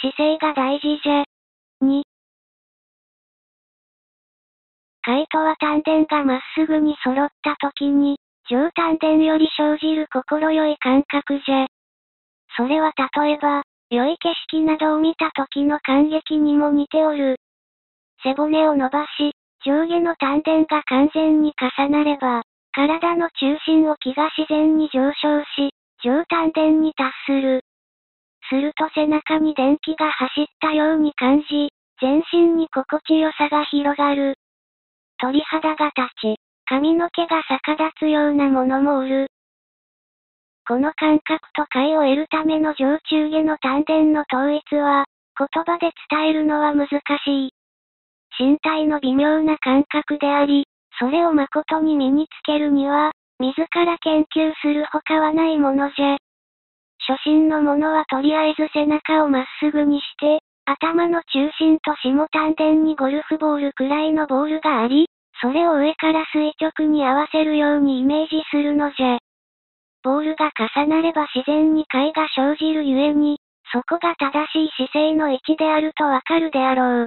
姿勢が大事じゃ。2、回とは丹田がまっすぐに揃った時に、上丹田より生じる心よい感覚じゃ。それは例えば、良い景色などを見た時の感激にも似ておる。背骨を伸ばし、上下の丹田が完全に重なれば、体の中心を気が自然に上昇し、上丹田に達する。すると背中に電気が走ったように感じ、全身に心地よさが広がる。鳥肌が立ち、髪の毛が逆立つようなものもおる。この感覚と快を得るための上中下の丹田の統一は、言葉で伝えるのは難しい。身体の微妙な感覚であり、それを誠に身につけるには、自ら研究するほかはないものじゃ。初心のものはとりあえず背中をまっすぐにして、頭の中心と下丹田にゴルフボールくらいのボールがあり、それを上から垂直に合わせるようにイメージするのじゃ。ボールが重なれば自然に解が生じるゆえに、そこが正しい姿勢の位置であるとわかるであろう。